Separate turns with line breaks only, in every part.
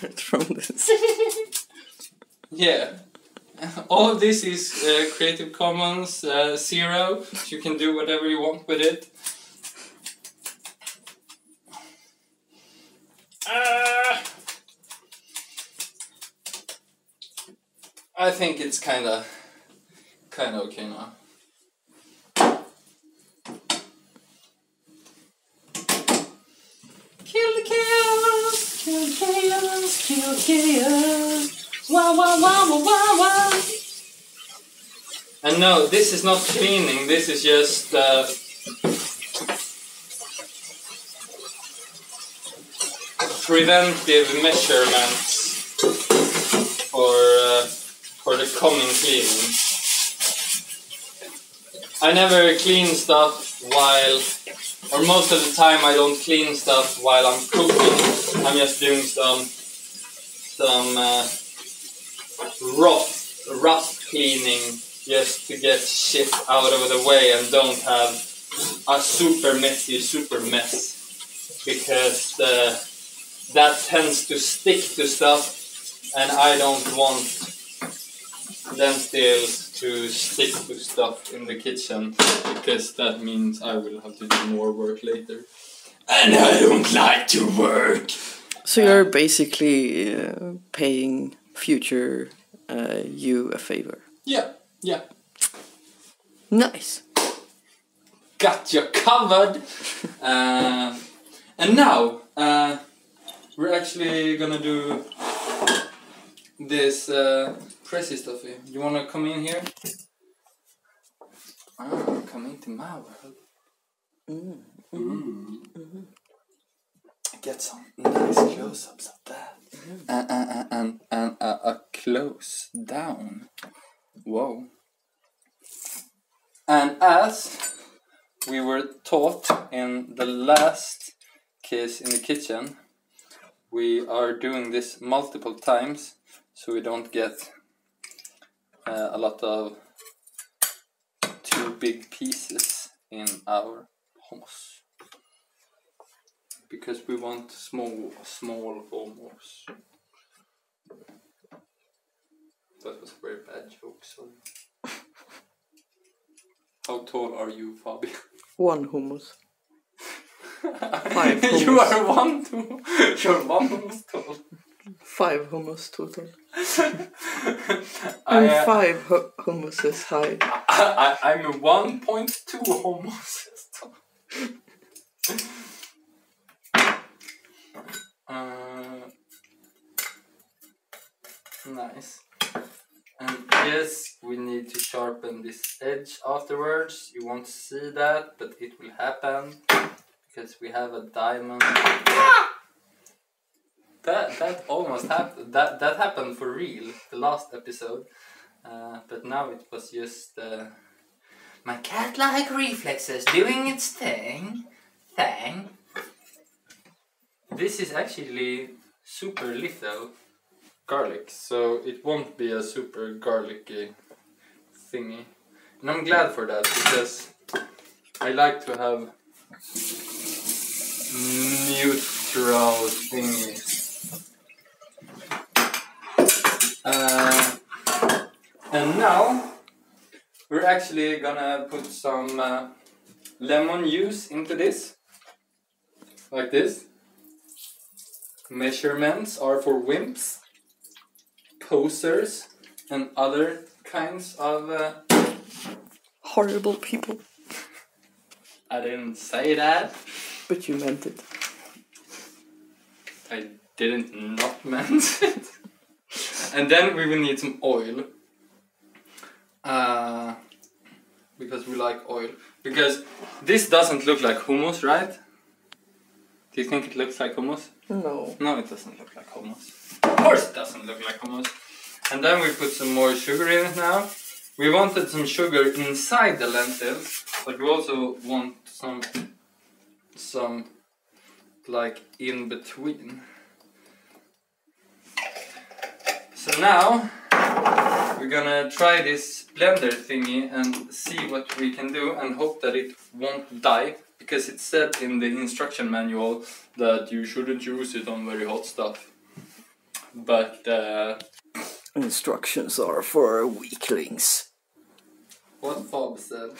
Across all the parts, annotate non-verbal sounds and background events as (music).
(laughs) from this.
Yeah. All of this is uh, Creative Commons uh, zero. You can do whatever you want with it. Ah. I think it's kind of kind of okay now. Kill the chaos, chaos. And no, this is not cleaning. This is just uh, preventive measurements for uh, for the coming cleaning. I never clean stuff while, or most of the time I don't clean stuff while I'm cooking. I'm just doing some some uh, rough rust cleaning just to get shit out of the way and don't have a super messy super mess because uh, that tends to stick to stuff and I don't want them still to stick to stuff in the kitchen because that means I will have to do more work later. And I don't like to work!
So you're basically uh, paying future uh, you a favor.
Yeah, yeah.
Nice.
got you covered. uh, (laughs) and now uh, we're actually gonna do this uh, pressy stuff here. You wanna come in here? Ah, come into my world. Mm. Get some nice close-ups of that, and and and, and uh, a close down. Whoa. And as we were taught in the last Chaos in the Kitchen, we are doing this multiple times so we don't get uh, a lot of too big pieces in our hummus. Because we want small, small hummus. That was a very bad joke, sorry. (laughs) How tall are you, Fabi?
One hummus. (laughs) Five
you are one too. (laughs) You're one hummus tall.
Five hummus total.
I,
I'm
uh,
five hu- hummuses high.
I, I, I'm 1.2 hummus tall. Nice. And yes, we need to sharpen this edge afterwards. You won't see that, but it will happen because we have a diamond. That that almost happened. That that happened for real. The last episode, uh, but now it was just uh, my cat-like reflexes doing its thing. Thing. This is actually super little garlic, so it won't be a super garlicky thingy. And I'm glad for that because I like to have neutral thingies. Uh, and now we're actually gonna put some uh, lemon juice into this, like this. Measurements are for wimps, posers, and other kinds of. Uh,
Horrible people.
I didn't say that.
But you meant it.
I didn't not meant it. and then we will need some oil. Uh, because we like oil. Because this doesn't look like hummus, right? Do you think it looks like hummus?
No.
No, it doesn't look like hummus. Of course it doesn't look like hummus. And then we put some more sugar in it now. We wanted some sugar inside the lentils, but we also want some some like in between. So now we're gonna try this blender thingy and see what we can do and hope that it won't die because it said in the instruction manual that you shouldn't use it on very hot stuff. but uh,
Instructions are for weaklings.
what Fob said.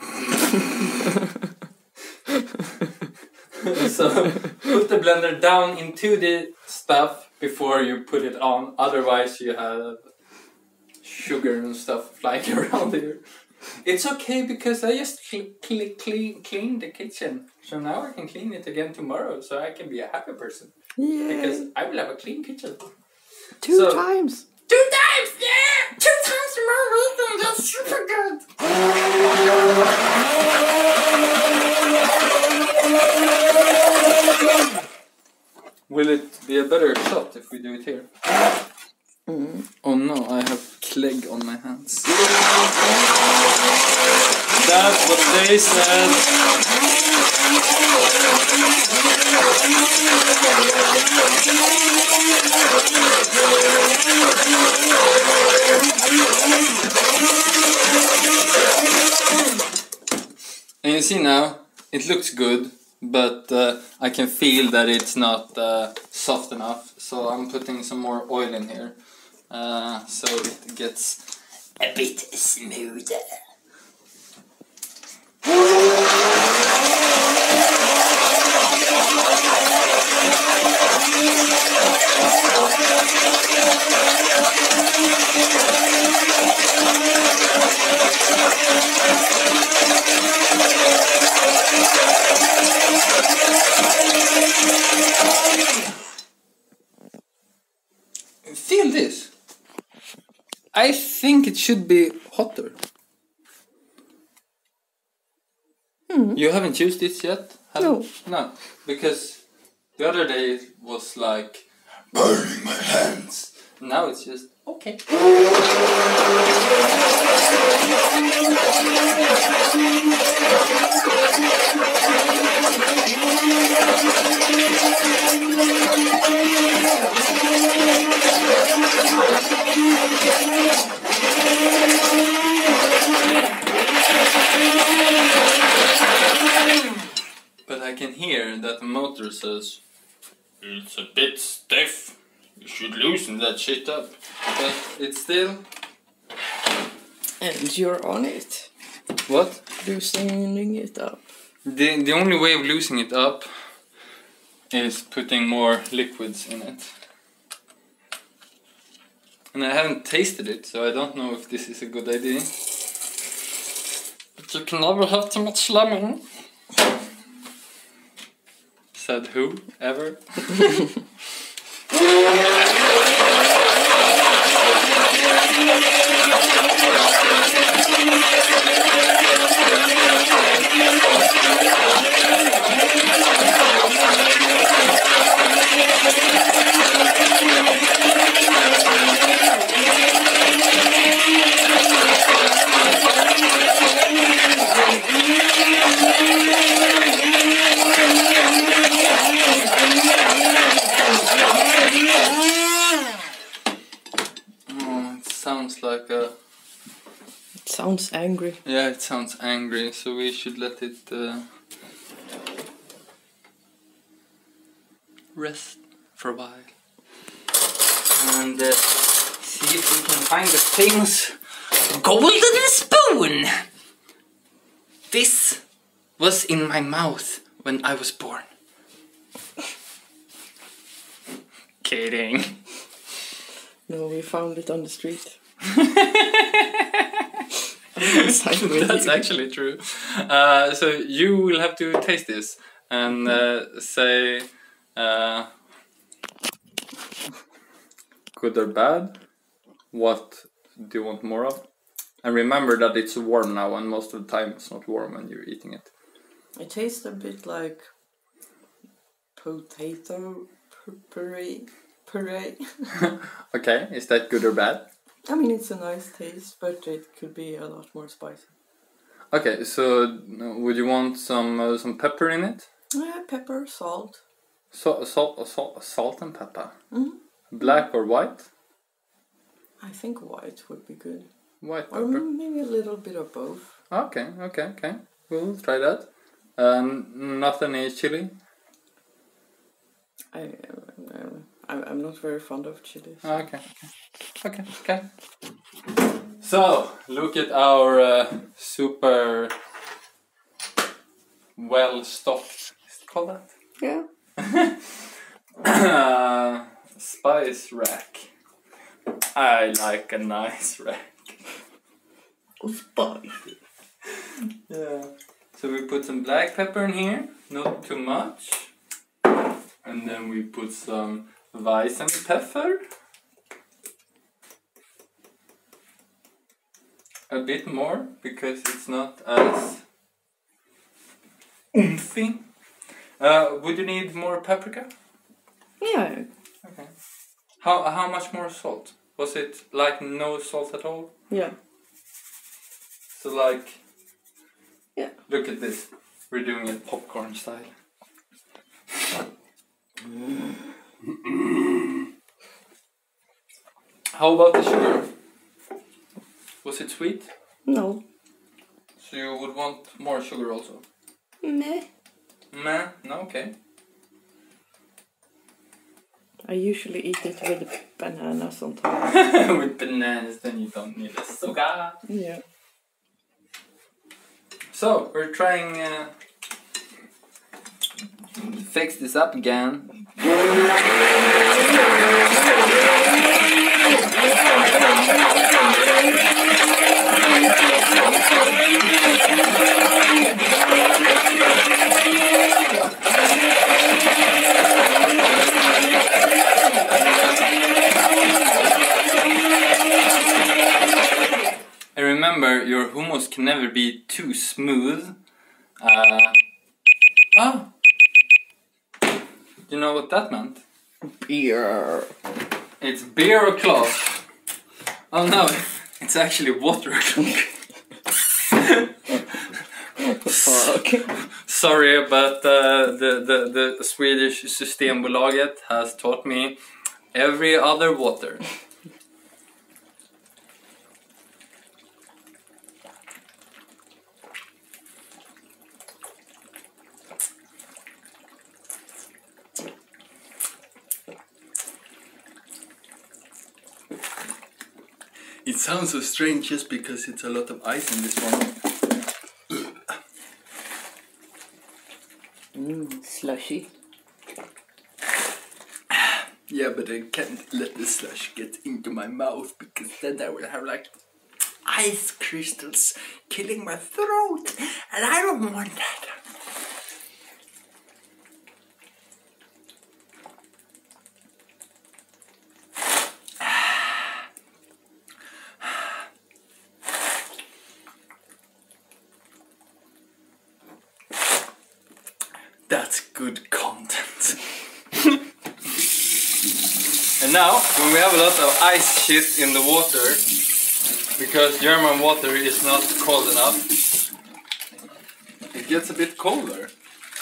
(laughs) so put the blender down into the stuff before you put it on. Otherwise, you have sugar and stuff flying (laughs) around here. It's okay because I just cl- cl- clean clean the kitchen. So now I can clean it again tomorrow. So I can be a happy person because I will have a clean kitchen.
Two
so-
times.
Two times, yeah, two times tomorrow weekend. That's super good. Will it be a better shot if we do it here? Mm-hmm. Oh no, I have clegg on my hands. (laughs) That's what they said. And you see now, it looks good, but uh, I can feel that it's not uh, soft enough. So I'm putting some more oil in here, uh, so it gets a bit smoother. Feel this. I think it should be hotter. Hmm. You haven't used this yet? have
No.
you? No, because the other day it was like burning my hands. Now it's just okay. But I can hear that the motor says it's a bit stiff. You should loosen that shit up. But it's still
And you're on it.
what?
Loosening it up.
The the only way of losing it up is putting more liquids in it. And I haven't tasted it, so I don't know if this is a good idea. But you can never have too much lemon. Said who? Ever? (laughs) Oh, it sounds like a.
It sounds angry.
Yeah, it sounds angry, so we should let it uh, rest for a while. And uh, see if we can find the famous golden spoon! This was in my mouth when I was born. (laughs) Kidding.
No, we found it on the street. (laughs) (laughs)
That's actually true. Uh, so you will have to taste this and uh, say uh, good or bad. What do you want more of? And remember that it's warm now, and most of the time it's not warm when you're eating it.
It tastes a bit like potato pu- puree. Puree. (laughs)
Okay, is that good or bad?
I mean, it's a nice taste, but it could be a lot more spicy.
Okay, so uh, would you want some uh, some pepper in it?
Yeah, pepper, salt.
So, salt, salt, salt and pepper.
Mhm.
Black or white?
I think white would be good.
White
Or
pepper.
maybe a little bit of both.
Okay, okay, okay. We'll try that. Um, not any chili.
I, uh, I'm not very fond of chilies.
Ah, Okay. Okay. Okay. So look at our uh, super well stocked. Is it called that?
Yeah.
uh, (coughs) spice rack. I like a nice rack.
Oh, spicy.
Yeah. So we put some black pepper in here, not too much. And then we put some Weizen pepper. A bit more because it's not as oomphy. Uh, would you need more paprika?
Yeah.
Okay. How how much more salt? Was it like no salt at all?
Yeah.
So like,
Yeah.
Look at this. We're doing it popcorn style. (clears throat) How about the sugar? Was it sweet?
No.
So you would want more sugar also?
Meh.
Meh? No, okay.
I usually eat it with banana sometimes. (laughs)
With bananas, then you don't need the sugar.
yeah.
So we're trying uh, to fix this up again. And remember, your hummus can never be too smooth. Uh, oh, you know what that meant?
Beer.
It's beer o'clock. Oh no, (laughs) it's actually water o'clock.
Fuck. (laughs)
Sorry, but uh, the, the, the Swedish Systembolaget has taught me every other water. Sounds so strange just because it's a lot of ice in this one.
Mm, slushy.
Yeah, but I can't let the slush get into my mouth because then I will have like ice crystals killing my throat, and I don't want that. That's good content. And now, when we have a lot of ice shit in the water, because German water is not cold enough, it gets a bit colder.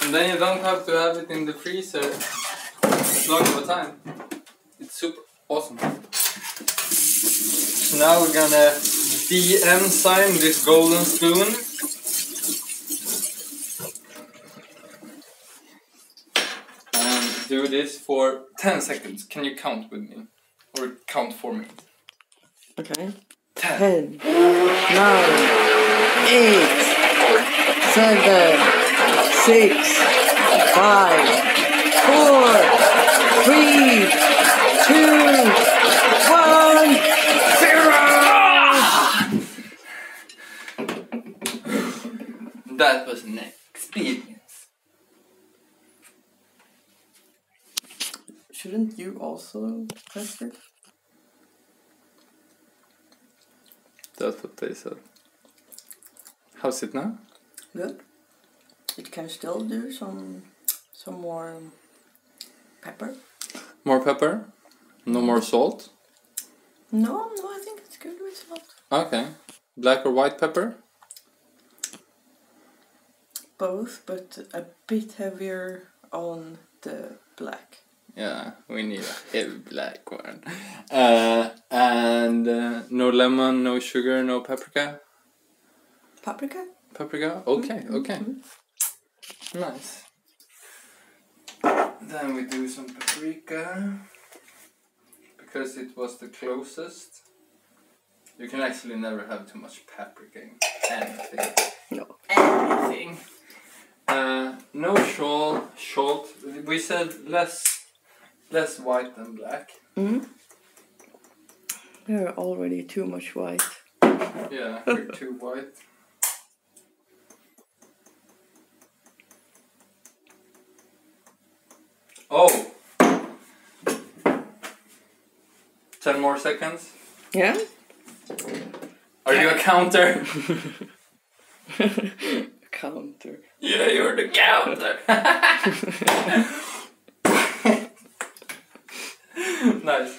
And then you don't have to have it in the freezer long of a time. It's super awesome. So now we're gonna de-enzyme this golden spoon. Do this for 10 seconds. Can you count with me? Or count for me?
Okay.
10.
Ten, nine, eight, seven, six, five, four, three, two, one, zero.
That was an
Shouldn't you also test it?
That's what they said. How's it now?
Good. It can still do some some more pepper.
More pepper? No more salt?
No, no, I think it's good with salt.
Okay. Black or white pepper?
Both, but a bit heavier on the black.
Yeah, we need a heavy black one. Uh, and uh, no lemon, no sugar, no paprika?
Paprika?
Paprika? Okay, okay. Nice. Then we do some paprika. because it was the closest. You can actually never have too much paprika in anything.
No.
Anything. Uh, no shawl, shalt. We said less, less white than black.
Mm. There are already too much white.
Yeah, (laughs) we're too white. Oh! 10 more seconds.
Yeah?
Are you a counter? (laughs) (laughs)
Counter.
yeah, you're the counter. nice.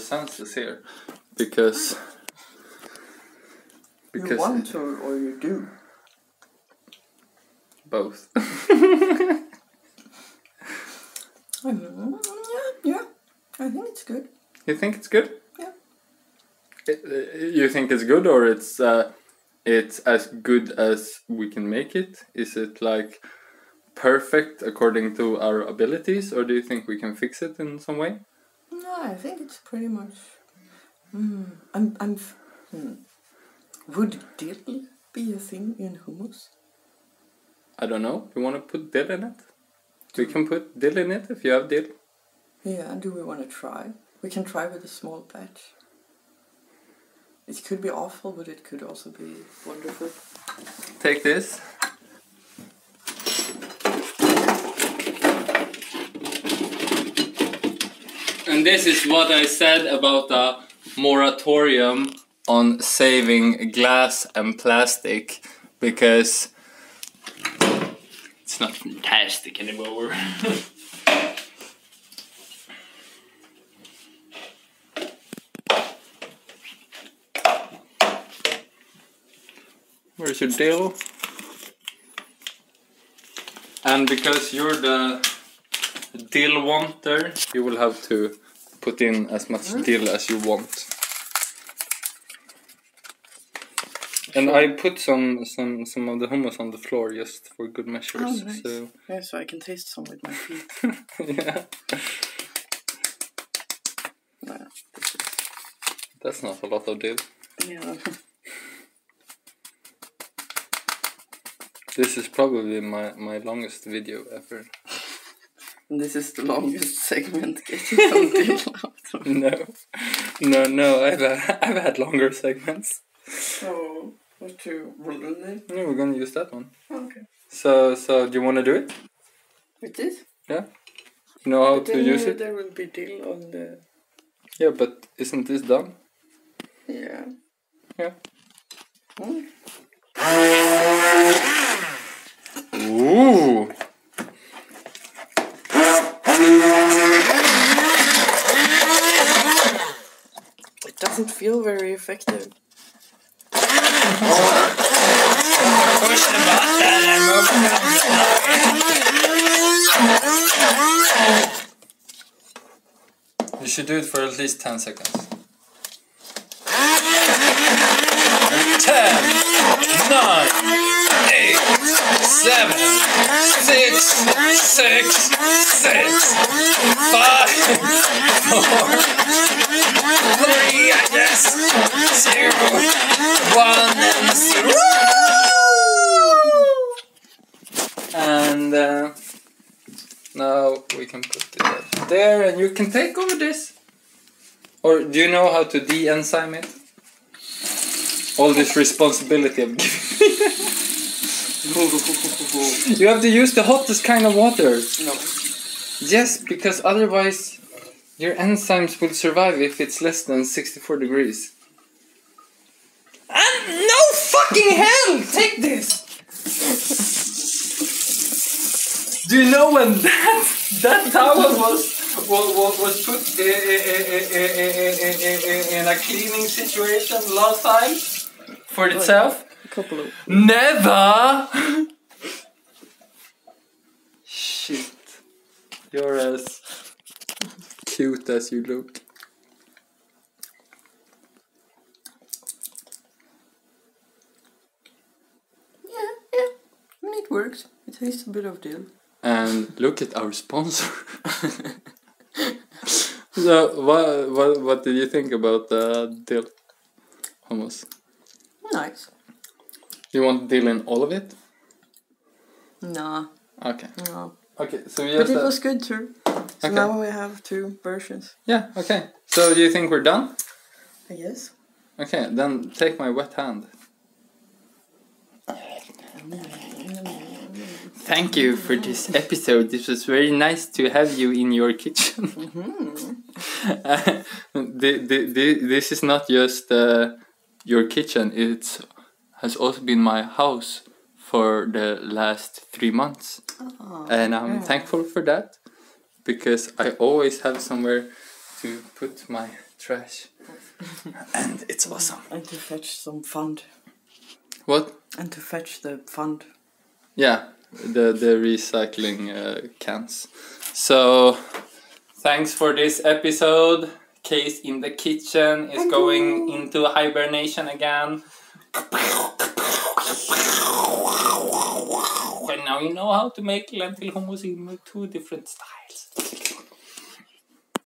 senses here because because
You want to or you do?
both. (laughs)
Mm, yeah, yeah. I think it's good.
you think it's good?
Yeah.
Uh, You think it's good or it's uh, it's as good as we can make it? Is it like perfect according to our abilities or do you think we can fix it in some way?
I think it's pretty much. Mm, I'm. I'm. Hmm. Would dill be a thing in hummus?
I don't know. You want to put dill in it? We can put dill in it if you have dill.
Yeah. Do we want to try? We can try with a small batch. It could be awful, but it could also be wonderful.
Take this. And this is what I said about the moratorium on saving glass and plastic because it's not fantastic anymore. (laughs) Where's your deal? And because you're the deal wanter, you will have to put in as much dill as you want. And I put some some some of the hummus on the floor just for good measures.
Oh, nice.
So
Yeah, so I can taste some with my feet. (laughs)
yeah,
Yeah.
that's not a lot of dill.
yeah.
This is probably my my longest video ever.
This is the longest (laughs) segment getting (laughs) out.
no, no, no. I've uh, (laughs) I've had longer segments.
So, what to ruin it?
No, we're gonna use that one.
Okay.
So so do you want to do it?
With this? Yeah.
You know how
But
to
then
use
uh,
it?
there will be deal on the.
Yeah, but isn't this done?
Yeah.
Yeah.
Hmm.
Ooh.
Doesn't feel very effective.
You should do it for at least 10 seconds. 10, 9, 8, 7, 6, 6, 6, 5, 4, 3, I guess, 0, 1, and 0. And uh, now we can put it there and you can take over this. Or do you know how to de-enzyme it? All this responsibility of giving. (laughs) (laughs) you have to use the hottest kind of water.
No.
Yes, because otherwise your enzymes will survive if it's less than 64 degrees. And no fucking hell! Take this! Do you know when that that towel was was, was put in, in a cleaning situation last time for itself?
A couple of.
Never. Shit, you're as cute as you look.
Yeah, yeah. I mean, it works. It tastes a bit of dill.
And look at our sponsor. (laughs) so, what, what, what did you think about the dill hummus?
Nice.
You want dill in all of it?
No.
Okay.
no.
Okay, so we
But it was good too. So
Okay.
now we have two versions.
Yeah, okay. So, do you think we're done?
I guess.
Okay, then take my wet hand. Thank you for this episode. This was very nice to have you in your kitchen. (laughs) (laughs) Uh, the, the, the, this is not just uh, your kitchen, it has also been my house for the last three months. and I'm
yeah.
thankful for that because I always have somewhere to put my trash. (laughs) and it's awesome.
And to fetch some fund.
What?
And to fetch the fund.
Yeah, the the recycling uh, cans. So, thanks for this episode. Chaos in the Kitchen is going into hibernation again. And now you know how to make lentil hummus in two different styles.